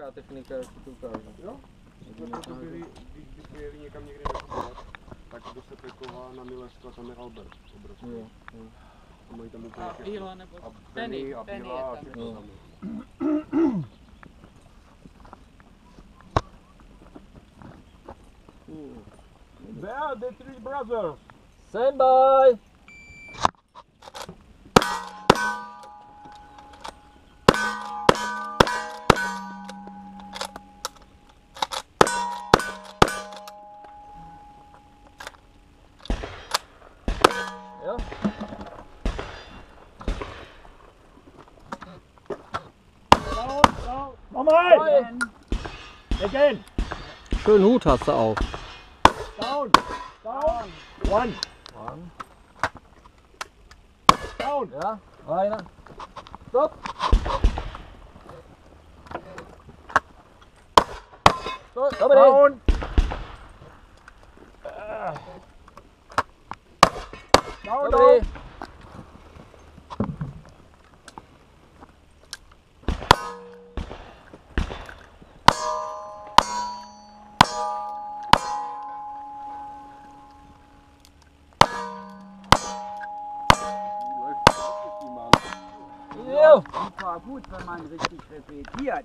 nějaká technika, jak to ukáže. Jo? Jsme to byli, když bychom jeli někam někde nakupovat, tak do Sepekova na Milestva, tam je Albert obrovský. Jo, jo. A mají tam úplně A. Ila nebo A Penny, Penny a Penny Bílá a je tam. všechno tam are the three brothers. Stand by! Down. Nochmal! Nein. Again. Schönen Hut hast du auf. Down. Down. One. Down. Ja, einer. Stopp! Stopp, stopp Down. Down, down. Das war gut, wenn man richtig repetiert.